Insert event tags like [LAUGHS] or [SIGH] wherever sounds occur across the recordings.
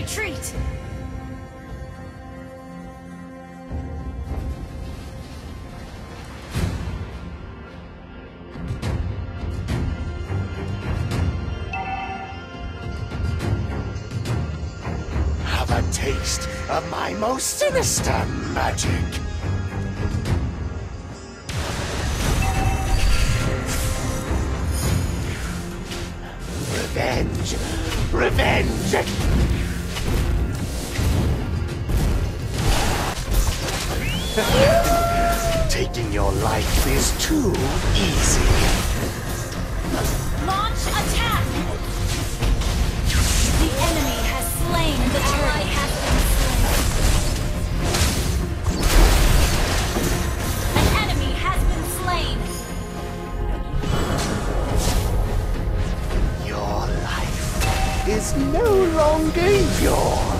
retreat! Have a taste of my most sinister magic. Revenge! Revenge! [LAUGHS] Taking your life is too easy. Launch attack! The enemy has slain the turtle. has been slain. An enemy has been slain. Your life is no longer yours.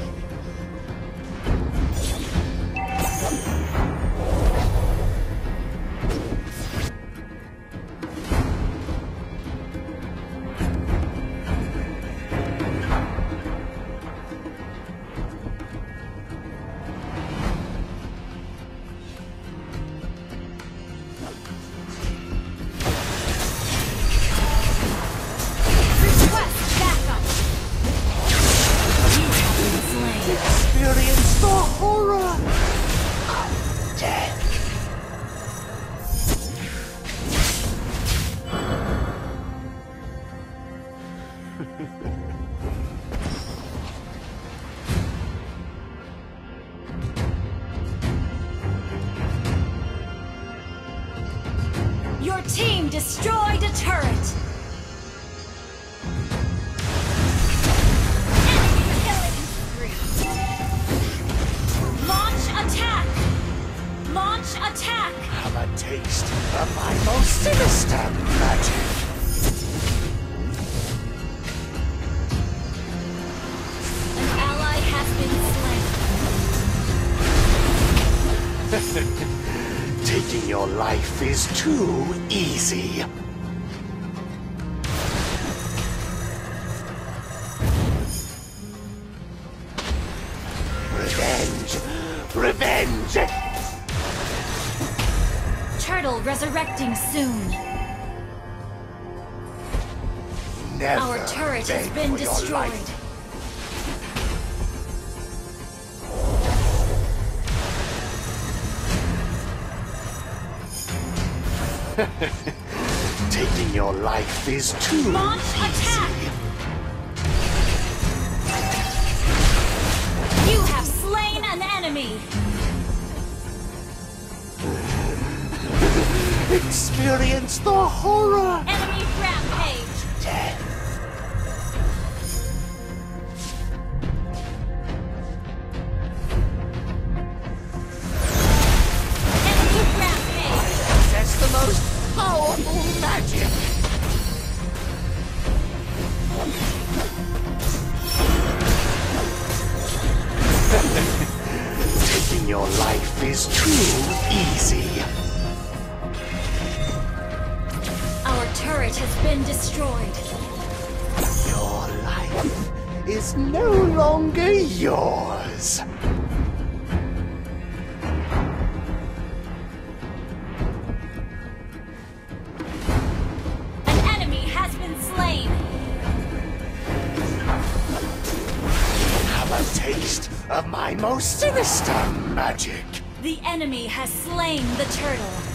Your team destroyed a turret. Enemy killing spree. Launch attack. Launch attack. Have a taste of my most sinister magic. An ally has been slain. [LAUGHS] Taking your life is too easy. Revenge! Revenge! Turtle resurrecting soon. Never Our turret has been destroyed. [LAUGHS] Taking your life is too Launch easy. attack. You have slain an enemy. Experience the horror Enemy destroyed. Your life is no longer yours. An enemy has been slain. Have a taste of my most sinister magic. The enemy has slain the turtle.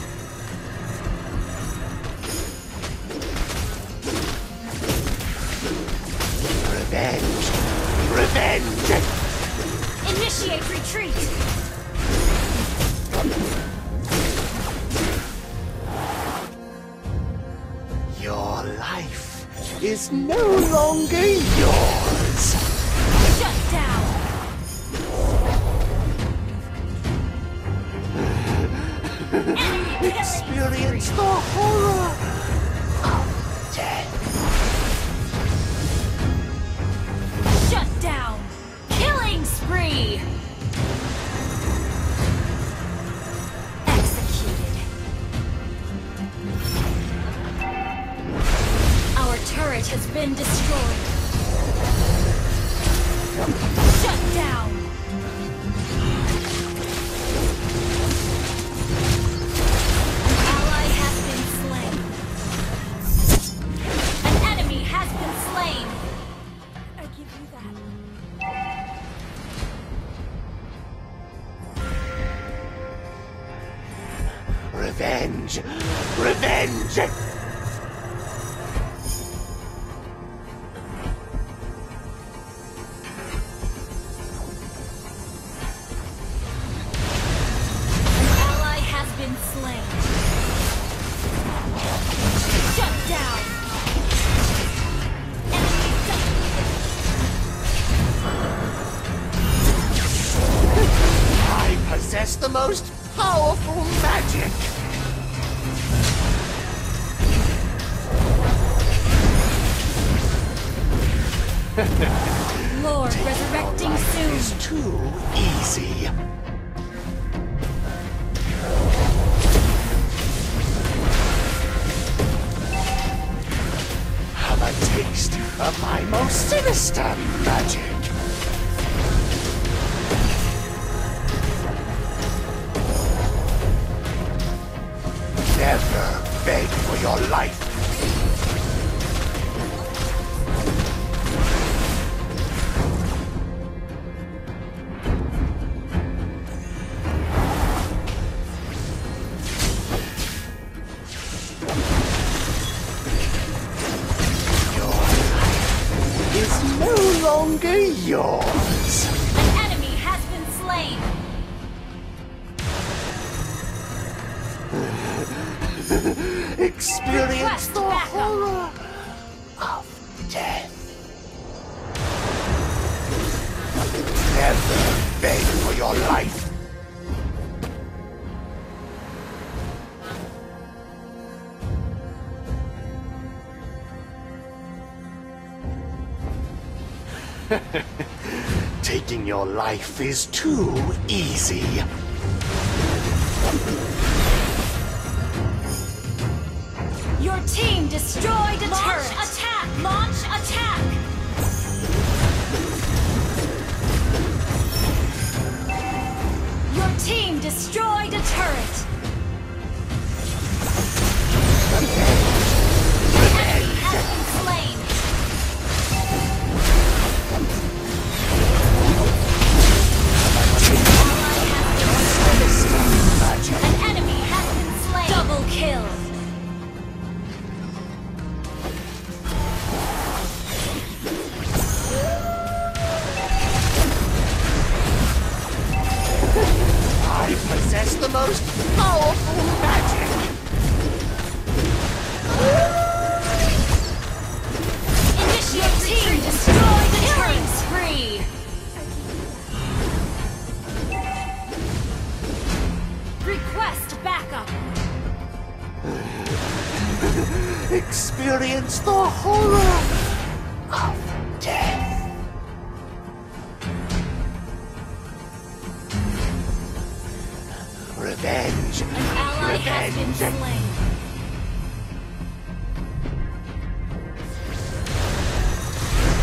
Is no longer yours. Shut down. [LAUGHS] Experience the horror been destroyed. Most powerful magic! [LAUGHS] Lord resurrecting soon. is too easy. Have a taste of my most sinister magic. Yours. An enemy has been slain. [LAUGHS] Experience Request the backup. horror of death. Never beg for your life. Your life is too easy. Your team destroyed a turret. Experience the horror of death. Revenge. Revenge. slain.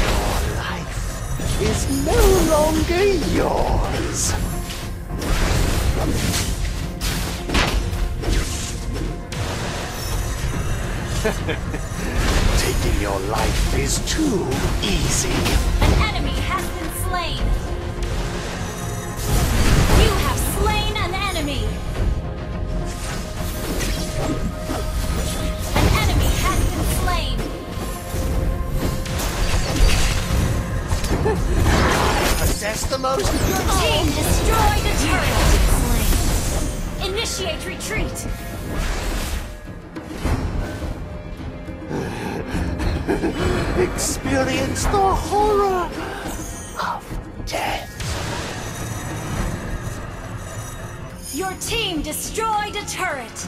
Your life is no longer yours. [LAUGHS] Taking your life is too easy. An enemy has been slain. You have slain an enemy. An enemy has been slain. Possess the most Your team destroyed a turret. Initiate retreat. Experience the horror of death. Your team destroyed a turret.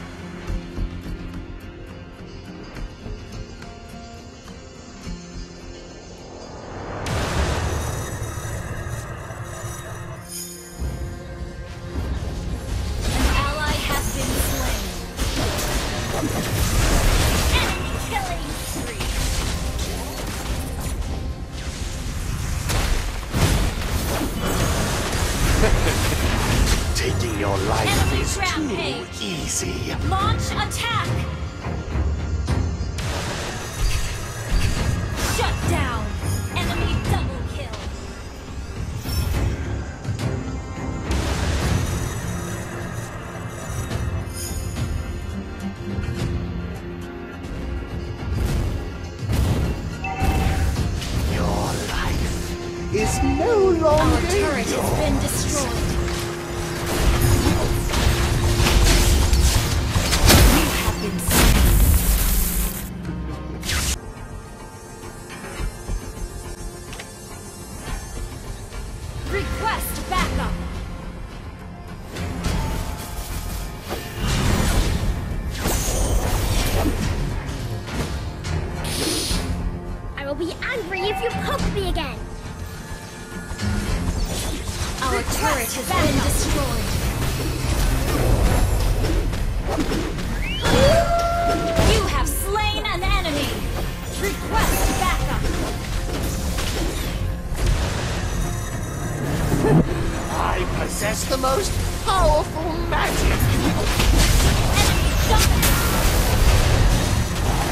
possess the most powerful magic.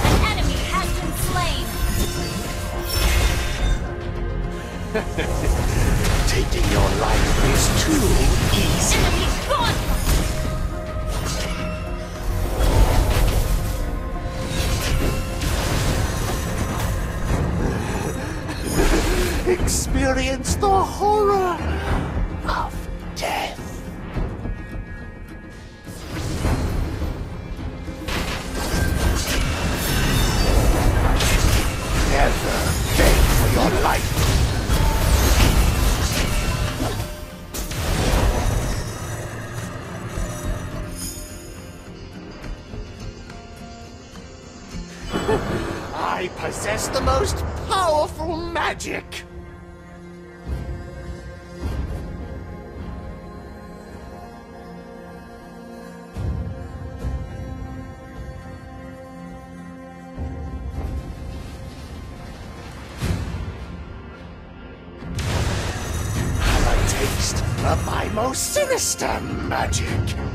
An enemy has [LAUGHS] been slain. Taking your life is too easy. Enemy gone! [LAUGHS] experience the horror I possess the most powerful magic! Have a taste of my most sinister magic!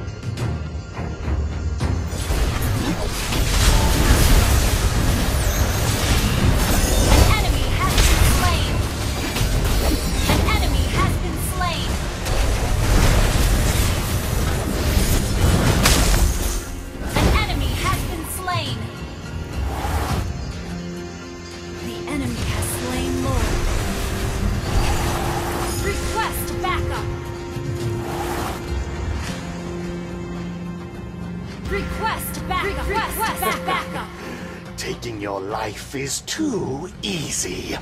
Request backup. Request backup. Taking your life is too easy.